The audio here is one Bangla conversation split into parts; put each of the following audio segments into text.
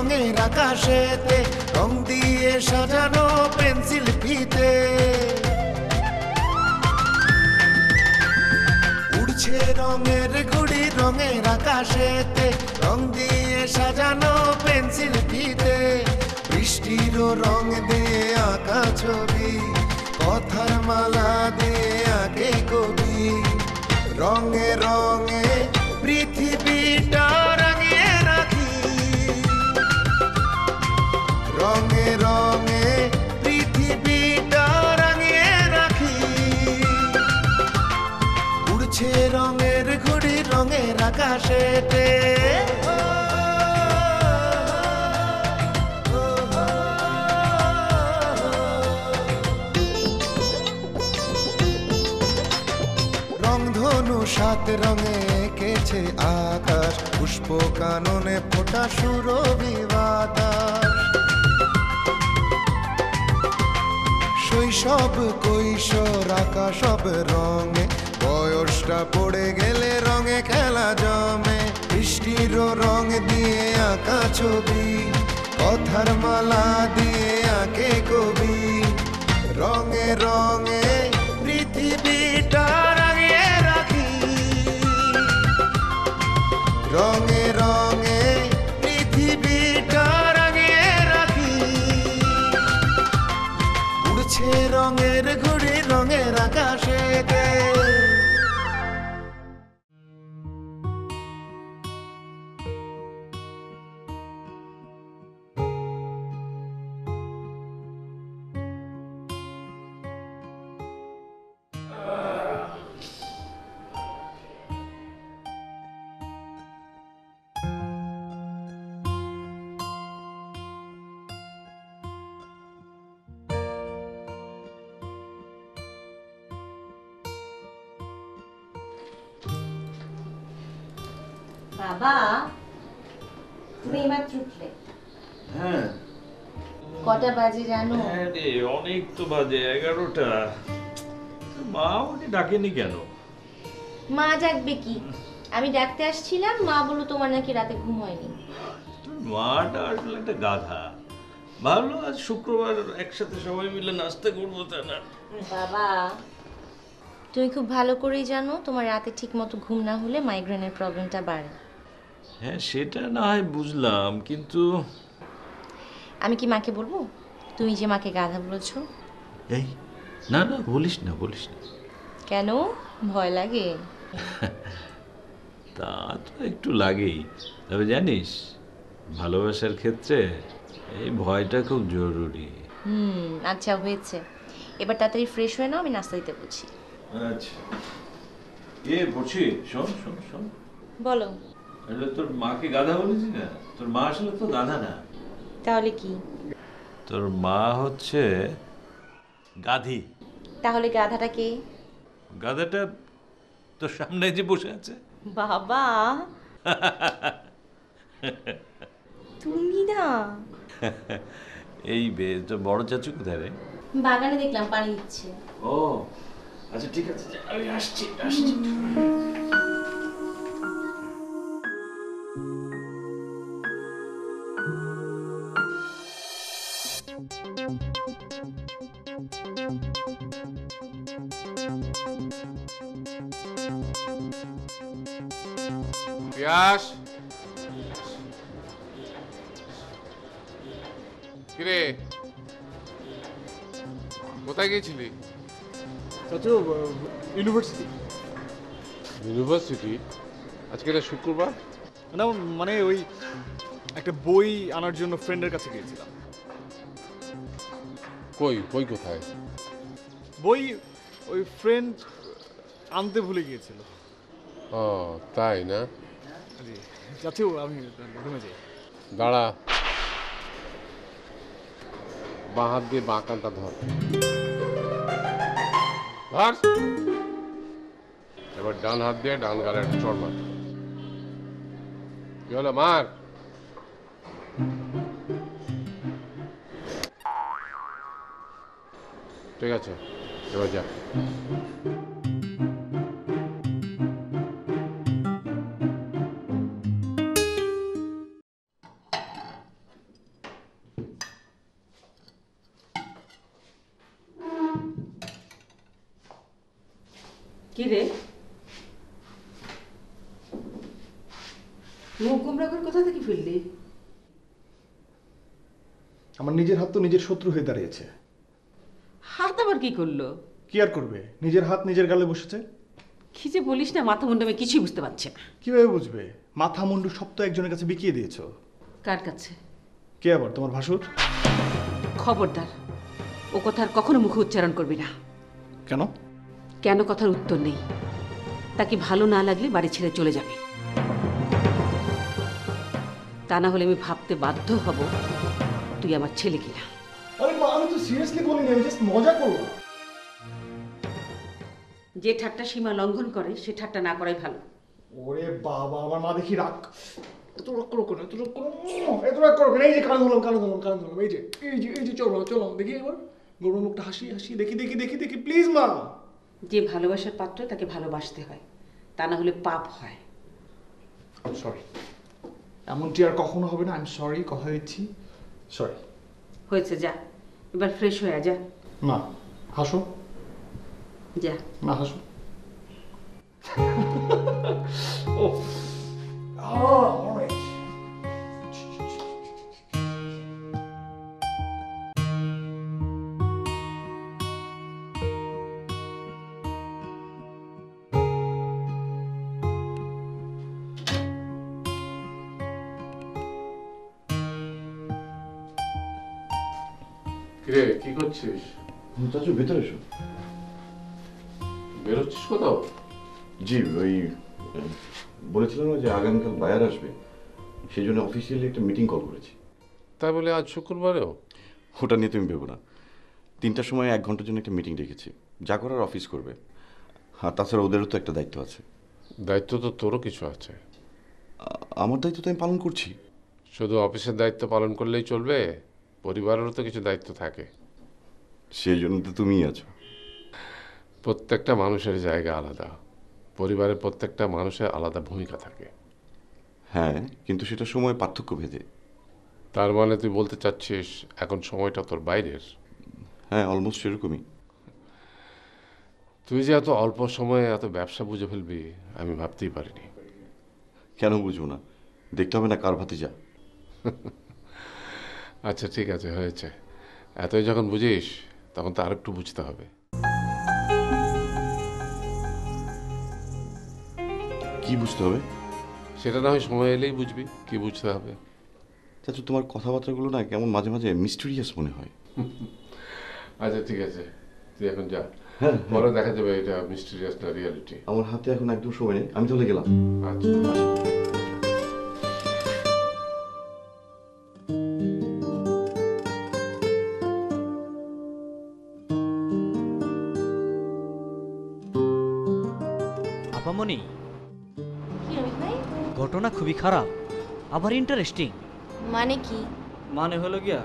রঙের আকাশেতে, রং দিয়ে সাজানো পেন্সিল ফিতে। উড়ছে রঙের গুড়ি রঙের আকাশেতে, রং দিয়ে সাজানো পেন্সিল ফিতে। বৃষ্টির রং দিয়ে আঁকা ছবি, কথার মালা দিয়ে আঁকে কবি। রঙে রঙে রঙে এঁকেছে আকাশ পুষ্প কাননে ফোটা সুরভি শৈশব, কৈশোর আকাশ সব রঙে, বয়সটা পড়ে গেলে রঙে খেলা জমে। বৃষ্টির রং দিয়ে আঁকা ছবি, কথার মালা দিয়ে আঁকে কবি। রঙে রঙে পৃথিবীটা রঙে কটা বাজে জানো? হ্যাঁ রে অনেক তো বাজে এগারোটা। মা আমাকে ডাকেনি কেন? মা ডাকবে কি? আমি ডাকতে আসছিলাম মা বলল তোমার নাকি রাতে ঘুম হয়নি। মাটা আসলে একটা গাধা। ভাবলো আজ শুক্রবার একসাথে সবাই মিলে নাস্তা করব তা না। বাবা তুমি খুব ভালো করেই জানো তোমার রাতে ঠিক মতো ঘুম না হলে মাইগ্রেনের প্রবলেমটা বাড়ে। হ্যাঁ সেটা না হয় বুঝলাম কিন্তু আমি কি মাকে বলব? তুমি যে মাকে গাধা বলেছ। এই না না বলিস না বলিস না। কেন? ভয় লাগে। তা তো একটু লাগেই। তবে জানিস ভালোবাসার ক্ষেত্রে এই ভয়টা খুব জরুরি। হুম আচ্ছা হয়েছে। এবার তাড়াতাড়ি ফ্রেশ হয়ে নাও আমি নাস্তা দিতে বলছি। আচ্ছা। এ বলছি শোন শোন শোন। বলো। তোর মাকে গাধা বলেছি না? তোর মা আসলে তো গাধা না। তাহলে কি? তোর মা হচ্ছে গাধি। তাহলে গাধাটা কে? গাধাটা তোর সামনে যে বসে আছে। বাবা। তুমি না। এই বে তোর বড় চাচু কোথায় রে? বাগানে দেখলাম পানি দিচ্ছে। ও আচ্ছা ঠিক আছে আমি আসছি আসছি। ইউনিভার্সিটি ইউনিভার্সিটি আজকে এটা শুক্রবার? না মানে ওই একটা বই আনার জন্য ফ্রেন্ডের কাছে গিয়েছিলাম। কই? কই কোথায়? বই ওই ফ্রেন্ড আনতে ভুলে গিয়েছিল। ও তাই না? জি চাচু আমি রুমে যাই। দাঁড়া। বাঁ হাত দিয়ে বাঁ কানটা ধর। ধর। এবার ডান হাত দিয়ে ডান গালে একটা চড় মার। কি হলো, মার? ঠিক আছে, এবার যা। নিজের হাত তো নিজের শত্রু হয়ে দাঁড়িয়েছে। হাত আবার কি করল? কি আর করবে? নিজের হাত নিজের গালে বসেছে? কি যে বলিস না মাথা মুন্ডে আমি কিছুই বুঝতে পারছি না। কীভাবে বুঝবে? মাথা মুন্ডু সব তো একজনের কাছে বিকিয়ে দিয়েছ। কার কাছে? কে আবার? তোমার ভাসুর? খবরদার। ও কথা আর কখনো মুখে উচ্চারণ করবি না। কেন? কেন কথার উত্তর নেই? তাকে ভালো না লাগলে বাড়ি ছেড়ে চলে যাবে। তা না হলে আমি ভাবতে বাধ্য হব তুই আমার ছেলে কিনা আরে মা আমি তো সিরিয়াসলি বলিনি আমি জাস্ট মজা করলাম। যে ঠাট্টা সীমা লঙ্ঘন করে সে ঠাট্টা না করাই ভালো। ওরে বাবা আমার মা দেখি রাগ। এত রাগ করো কেন এত রাগ করো এত রাগ করো এই যে কানে ধরলাম কানে ধরলাম কানে ধরলাম এই যে এই যে এই যে চলো চলো দেখি এবার। গৌরব মুখটা হাসি হাসি দেখি দেখি দেখি দেখি প্লিজ মা। যে ভালোবাসার পাত্র তাকে ভালোবাসতে হয়। তা না হলে পাপ হয়। সরি এমনটি আর কখনো হবে না আই এম সরি কথা দিচ্ছি। সরি হয়েছে যা। এবার ফ্রেশ হয়ে যা। না হাসো। যা। না হাসো। ও অলরাইট করছিস চাচু ভেতরে এসো। বেরোচ্ছিস কোথাও? জি ওই বলেছিলাম না যে আগামীকাল বায়ার আসবে সেই জন্য অফিসিয়ালি একটা মিটিং কল করেছি। তাই বলে আজ শুক্রবারেও? ওটা নিয়ে তুমি ভেবো না। তিনটার সময় এক ঘণ্টার জন্য একটা মিটিং রেখেছি যা করার অফিস করবে। আর তাছাড়া ওদেরও তো একটা দায়িত্ব আছে। দায়িত্ব তো তোরও কিছু আছে। আমার দায়িত্ব তো আমি পালন করছি। শুধু অফিসের দায়িত্ব পালন করলেই চলবে? পরিবারেরও তো কিছু দায়িত্ব থাকে। সেই জন্য তো তুমিই আছো। প্রত্যেকটা মানুষের জায়গা আলাদা। পরিবারের প্রত্যেকটা মানুষের আলাদা ভূমিকা থাকে। হ্যাঁ কিন্তু সেটা সময় পার্থক্য ভেদে। তার মানে তুই বলতে চাচ্ছিস এখন সময়টা তোর বাইরের? হ্যাঁ অলমোস্ট সেরকমই। তুই যে এত অল্প সময়ে এত ব্যবসা বুঝে ফেলবি আমি ভাবতেই পারিনি। কেন বুঝব না? দেখতে হবে না কার ভাতিজা। আচ্ছা ঠিক আছে হয়েছে। এতই যখন বুঝিস তখন তো আরেকটু বুঝতে হবে। কি বুঝতে হবে? সেটা না হয় সময় এলেই বুঝবি কি বুঝতে হবে। চাচু তোমার কথাবার্তাগুলো না কেমন মাঝে মাঝে মিস্টিরিয়াস মনে হয়। আচ্ছা ঠিক আছে। তুই এখন যা। পরে দেখা যাবে এটা মিস্টিরিয়াস না রিয়ালিটি আমার হাতে এখন একদম সময় নেই। আমি তাহলে গেলাম। আচ্ছা। খারাপ আবার ইন্টারেস্টিং মানে কি? মানে হলো গিয়া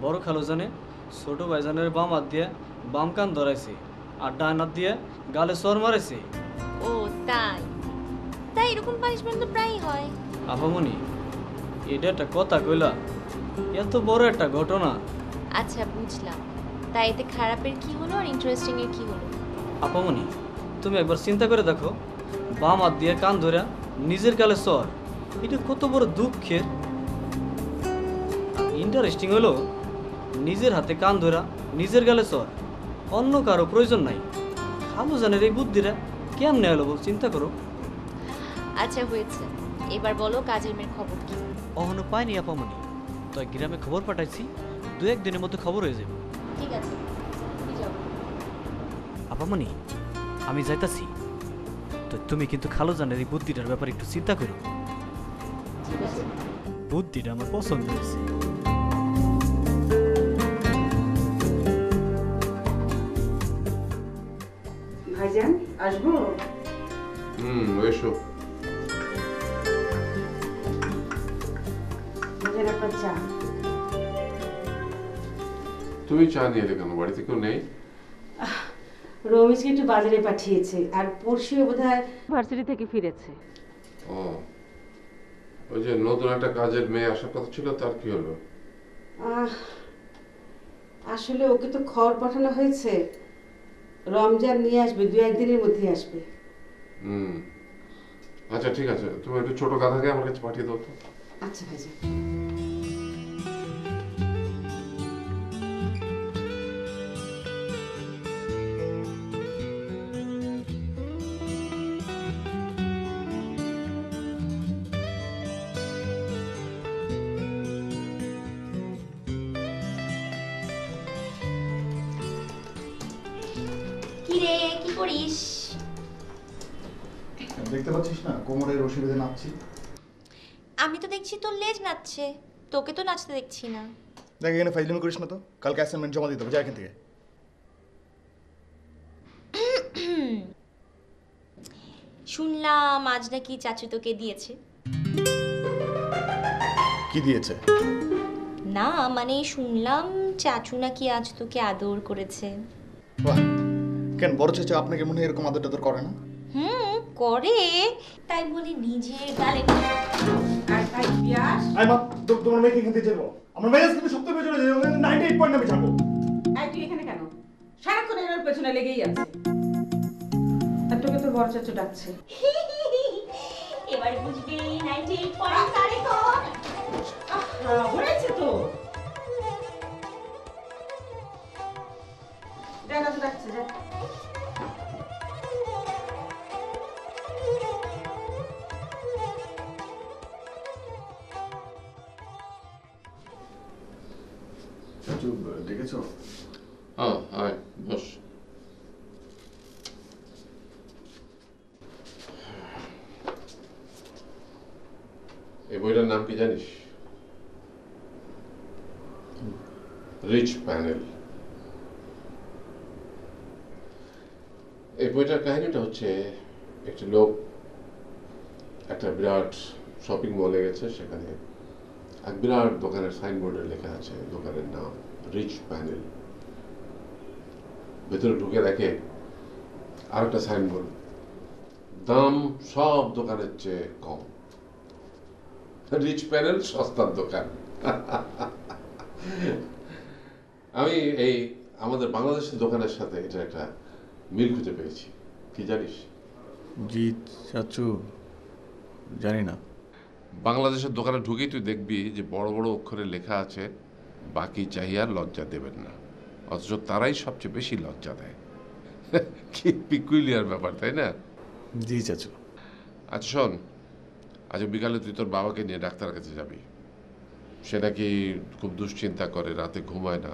বড় খালো জানে ছোট ভাইজানের বাম হাত দিয়ে বাম কান ধরাইছে আর ডান হাত দিয়ে গালে সর মারাইছে ও তাই? তাই এরকম পানিশমেন্ট তো প্রায়ই হয়। আপামনি এটা একটা কথা কইলা এত বড় একটা ঘটনা। আচ্ছা বুঝলাম। তাই এতে খারাপের কি হলো আর ইন্টারেস্টিং এর কি হলো? আপামনি তুমি একবার চিন্তা করে দেখো বাম হাত দিয়ে কান ধরে নিজের গালে সর এটা কত বড় দুঃখের। ইন্টারেস্টিং হলো নিজের হাতে কান ধরা নিজের গালে সর অন্য কারও প্রয়োজন নাই। খালু জানের এই বুদ্ধিটা কেমনে এলো বল চিন্তা করো। আচ্ছা হয়েছে। এবার বলো কাজের মেয়ের খবর কি? অহনো পাইনি আপামনি। তো গ্রামে খবর পাঠাইছি দু এক দিনের মধ্যে খবর হয়ে যাবে। ঠিক আছে আপামনি আমি যাইতাছি। তো তুমি কিন্তু খালো জানের এই বুদ্ধিটার ব্যাপারে একটু চিন্তা করো। বুদ্ধিটা আমার পছন্দ হয়েছে ভাইজান আসব হুম এসো চা তুমি চা নিয়ে এলে কেন বাড়িতে কেউ নেই রমেশকে একটু বাজারে পাঠিয়েছে আর পরশুও বোধ হয় ভার্সিটি থেকে ফিরেছে ও ওই যে নতুন একটা কাজের মেয়ে আসার কথা ছিল তার কি হলো? আহ, আসলে ওকে তো খবর পাঠানো হয়েছে। রমজান নিয়ে আসবে দু একদিনের মধ্যে আসবে। হুম। আচ্ছা ঠিক আছে। তুমি একটু ছোট গাধাকে আমার কাছে পাঠিয়ে দাও তো। আচ্ছা ভাইজান। না কোমরের রশি বেঁধে নাচছি। আমি তো দেখছি তোর লেজ নাচছে। তোকে তো নাচতে দেখছি না। দেখ এখানে ফাইজলামি করিস না তো? কালকে অ্যাসাইনমেন্ট জমা দিতে হবে যা এখান থেকে। শুনলাম আজ নাকি চাচু তোকে দিয়েছে। কি দিয়েছে? না মানে শুনলাম চাচু নাকি আজ তোকে আদর করেছে। বাহ! কেন বড় চেঁচা আপনাকে মনে হয় এরকম আদর টাদর করে না? হুম করে তাই বলি নিজের গালে আই মা তো- তোমার মেয়েকে এখান থেকে যাব আমার মেয়ে কিন্তু সপ্তাহে পেছনে নাইনটি এইট পয়েন্ট আমি যাব এই তুই এখানে কেন? সারাক্ষণ এর পেছনে লেগেই আছে আর তোকে তো বড় চাচু ডাকছে। এবার বুঝবি নাইনটি এইট তারে হয়েছে তো। দেখা তো ডাকছে যা। রিচ প্যানেল এই বইটার কাহিনীটা হচ্ছে একটি লোক, একটা বিরাট শপিং মলে গেছে, সেখানে এক বিরাট দোকানের সাইনবোর্ডে লেখা আছে, দোকানের নাম রিচ প্যানেল ভেতরে ঢুকে দেখে আর একটা সাইনবোর্ড দাম সব দোকানের চেয়ে কম। রিচ প্যানেল সস্তার দোকান। আমি এই আমাদের বাংলাদেশের দোকানের সাথে এটা একটা মিল খুঁজে পেয়েছি। কি জানিস? জি চাচু জানি না। বাংলাদেশের দোকানে ঢুকেই তুই দেখবি যে বড় বড় অক্ষরে লেখা আছে বাকি চাহিয়া লজ্জা দেবেন না। অথচ তারাই সবচেয়ে বেশি লজ্জা দেয়। কি পিকুইলিয়ার ব্যাপার তাই না? জি চাচু। আচ্ছা শোন আজ বিকালে তুই তোর বাবাকে নিয়ে ডাক্তারের কাছে যাবি। সে নাকি খুব দুশ্চিন্তা করে রাতে ঘুমায় না।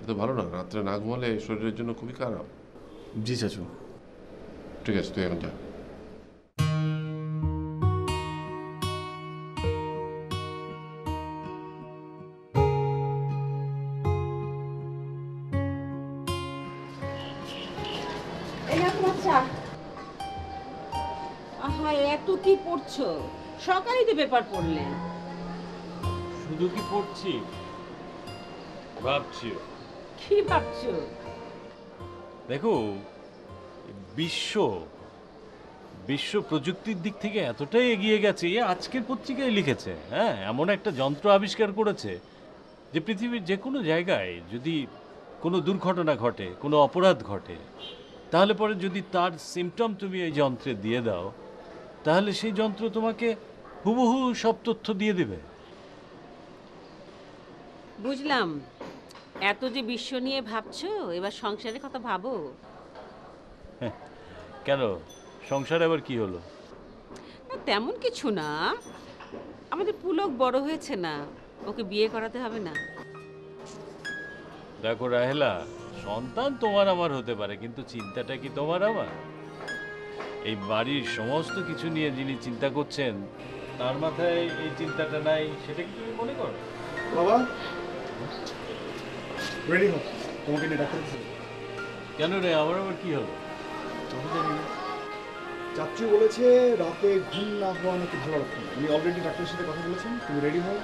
এটা তো ভালো না রাত্রে না ঘুমালে শরীরের জন্য খুবই খারাপ। জি চাচু। ঠিক আছে তুই এখন যা। এত কি পড়ছো? সকালেই তো পেপার পড়লে। শুধু কি পড়ছি? ভাবছি কি ভাবছ? দেখো বিশ্ব বিশ্ব প্রযুক্তির দিক থেকে এতটাই এগিয়ে গেছে এ আজকের পত্রিকায় লিখেছে হ্যাঁ এমন একটা যন্ত্র আবিষ্কার করেছে যে পৃথিবীর যে কোনো জায়গায় যদি কোনো দুর্ঘটনা ঘটে কোনো অপরাধ ঘটে তাহলে পরে যদি তার সিমটম তুমি এই যন্ত্রে দিয়ে দাও তাহলে সেই যন্ত্র তোমাকে হুবহু সব তথ্য দিয়ে দেবে। বুঝলাম। এত যে বিশ্ব নিয়ে ভাবছ এবার সংসারের কথা ভাবো। কেন? সংসার আবার কি হলো? না, তেমন কিছু না। আমাদের পুলক বড় হয়েছে না ওকে বিয়ে করাতে হবে না। দেখো রাহেলা সন্তান তোমার আমার হতে পারে কিন্তু চিন্তাটা কি তোমার আমার? এই বাড়ির সমস্ত কিছু নিয়ে যিনি চিন্তা করছেন তার মাথায় এই চিন্তাটা নাই সেটা কি তুমি মনে করো? বাবা? রেডি হো তোমাকে নিয়ে ডাক্তার কেন রে? আমার আবার কি হলো? চাচু বলেছে রাতে ঘুম না হওয়া নাকি ভালো লক্ষণ। উনি অলরেডি ডাক্তারের সাথে কথা বলেছেন। তুমি রেডি হও?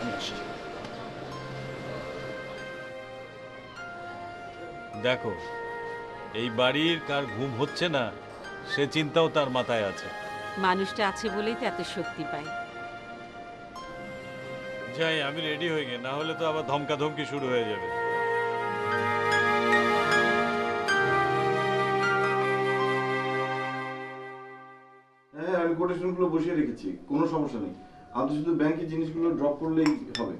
আমি আসছি। দেখো এই বাড়ির কার ঘুম হচ্ছে না সে চিন্তাও তার মাথায় আছে। মানুষটা আছে বলেই তো এত শক্তি পায়। যাই আমি রেডি হয়ে গে না হলে তো আবার ধমকা ধমকি শুরু হয়ে যাবে। আমি বসিয়ে রেখেছি কোনো সমস্যা নেই। আপনি শুধু ব্যাংকে জিনিসগুলো ড্রপ করলেই হবে।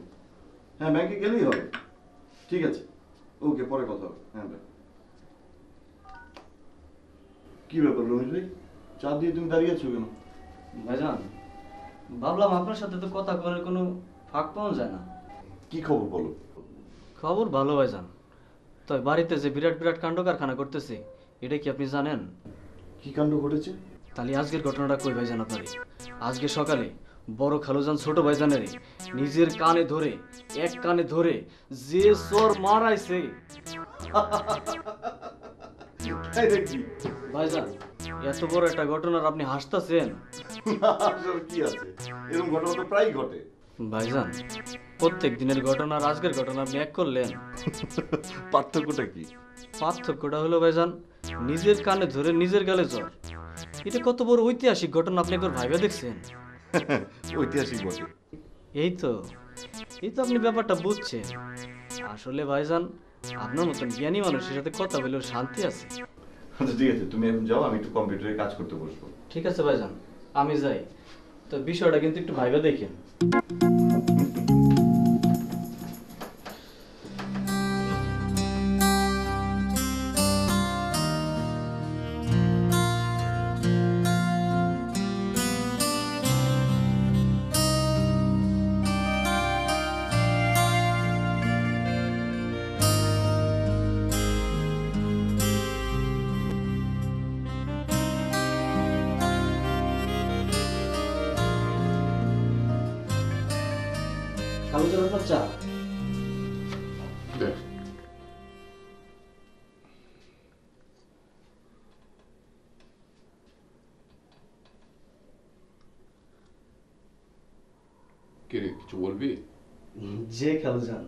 হ্যাঁ ব্যাংকে গেলেই হবে। ঠিক আছে। ওকে পরে কথা হবে। হ্যাঁ ভাই কি ব্যাপার রমেশ ভাই? চা দিয়ে তুমি দাঁড়িয়ে আছো কেন? ভাইজান ভাবলাম আপনার সাথে তো কথা করার কোনো ফাঁক পাওয়া যায় না। কি খবর বলো? খবর ভালো ভাইজান। তবে বাড়িতে যে বিরাট বিরাট কাণ্ড কারখানা করতেছে এটা কি আপনি জানেন? কি কাণ্ড ঘটেছে? তাহলে আজকের ঘটনাটা কই ভাইজান আপনারে আজকে সকালে বড় খালুজান ছোট ভাইজানের নিজের কানে ধরে এক কানে ধরে যে সর মারাইছে। ভাইজান এত বড় একটা ঘটনার আপনি হাসতেছেন। কি আছে? এরকম ঘটনা তো প্রায়ই ঘটে। ভাইজান প্রত্যেক দিনের ঘটনা আজকের ঘটনা আপনি এক করলেন। পার্থক্যটা কি? পার্থক্যটা হলো ভাইজান নিজের কানে ধরে নিজের গালে জ্বর। এটা কত বড় ঐতিহাসিক ঘটনা আপনি একবার ভাইবা দেখছেন? ঐতিহাসিক বটে। এই তো এই তো আপনি ব্যাপারটা বুঝছেন। আসলে ভাইজান আপনার মতন জ্ঞানী মানুষের সাথে কথা বলেও শান্তি আছে। আচ্ছা ঠিক আছে তুমি এখন যাও আমি একটু কম্পিউটারে কাজ করতে বসবো। ঠিক আছে ভাইজান আমি যাই। তো বিষয়টা কিন্তু একটু ভাইবা দেখেন। আপনার চা দে। কি রে কিছু বলবি? যে খালুজান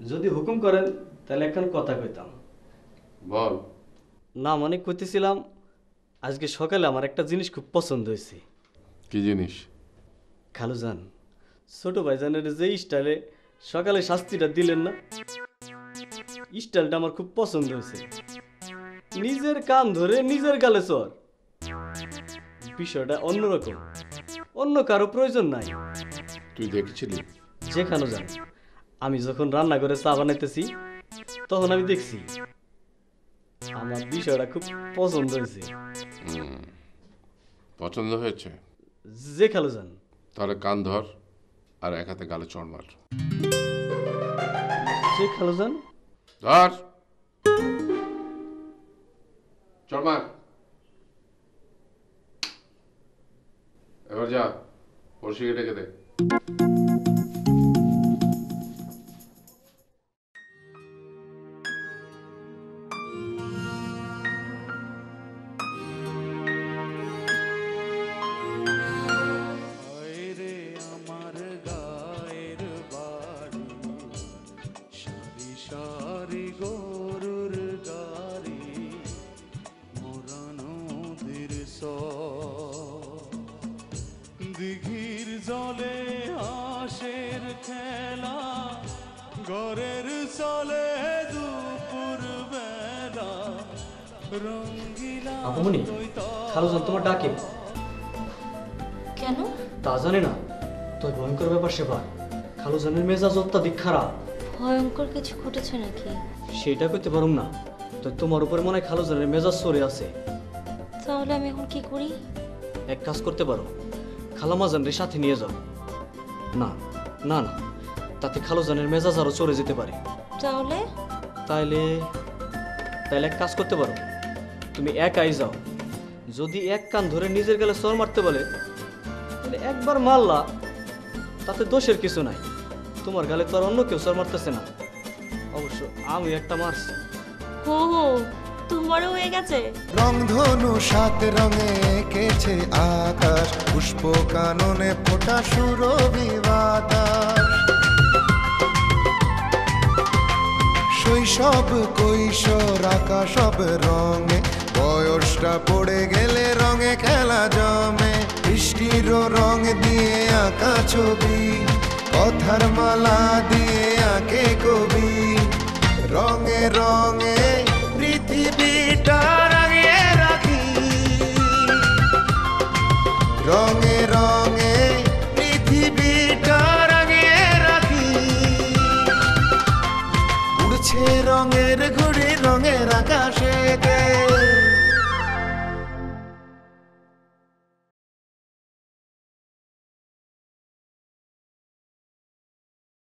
যদি হুকুম করেন তাহলে এখন কথা কইতাম। বল। না মানে কইতেছিলাম আজকে সকালে আমার একটা জিনিস খুব পছন্দ হয়েছে কি জিনিস? খালুজান ছোট ভাইজানের যে স্টাইলে সকালে শাস্তিটা দিলেন না স্টাইলটা আমার খুব পছন্দ হয়েছে। নিজের কান ধরে নিজের গালে চর। বিষয়টা অন্যরকম অন্য কারও প্রয়োজন নাই। তুই দেখেছিলি? যে খালুজান আমি যখন রান্না করে চা বানাইতেছি তখন আমি দেখছি আমার বিষয়টা খুব পছন্দ হয়েছে। পছন্দ হয়েছে? যে খালুজান তাহলে কান ধর। আর এক হাতে গালে চড় মার। যে খালুজান ধর। চড় মার। এবার যা পড়শিকে ডেকে দে। গরুর গাড়ি মোরা নদীর দিঘির জলে হাঁসের খেলা ঘরের চলে দুপুর বেলা। রঙ্গিলা আপুমনি খালুজান তোমার ডাকে কেন? তা জানি না। তোর ভয়ঙ্কর ব্যাপার সেবার। খালুজানের মেজাজ অত্যাধিক খারাপ। ভয়ঙ্কর কিছু ঘটেছে নাকি? সেটা করতে পারুম না। তো তোমার উপরে মনে হয় খালুজানের মেজাজ সরে আছে। তাহলে আমি এখন কি করি? এক কাজ করতে পারো। খালামাজানরে সাথে নিয়ে যাও। না না না তাতে খালুজানের মেজাজ আরও চড়ে যেতে পারে। তাহলে? তাইলে তাইলে এক কাজ করতে পারো। তুমি একাই যাও। যদি এক কান ধরে নিজের গেলে সর মারতে বলে তাহলে একবার মারলা তাতে দোষের কিছু নাই। তোমার গালে তো আর অন্য কেউ সর মারতেছে না। আমি একটা মারছি। হো হো তোমারও হয়ে গেছে? রংধনু সাত রঙে এঁকেছে আকাশ পুষ্প কাননে ফোটা সুরভি বাতাস। শৈশব কৈশোর আকাশ সব রঙে বয়সটা পড়ে গেলে রঙে খেলা জমে। বৃষ্টিরও রং দিয়ে আঁকা ছবি কথার মালা দিয়ে আঁকে কবি। রঙে রঙে পৃথিবীটা রঙে রাখি রঙে রঙে পৃথিবীটা রঙে রাখি উড়ছে রঙের ঘুরে রঙের আকাশ